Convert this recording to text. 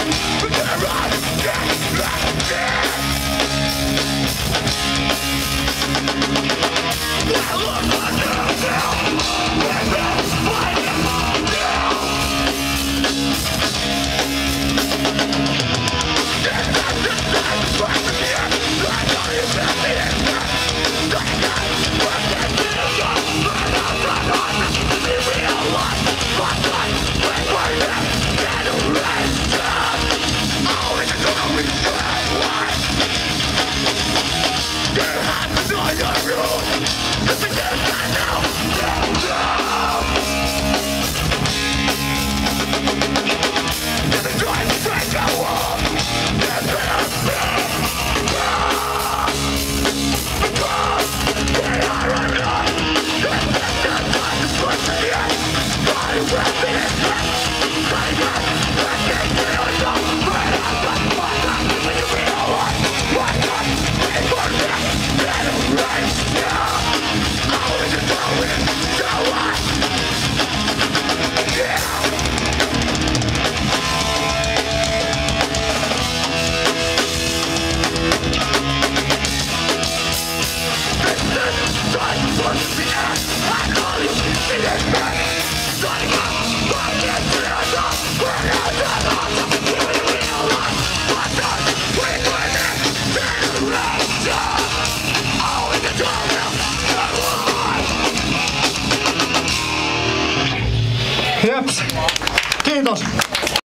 There are Happiness! Jeps. Kiitos.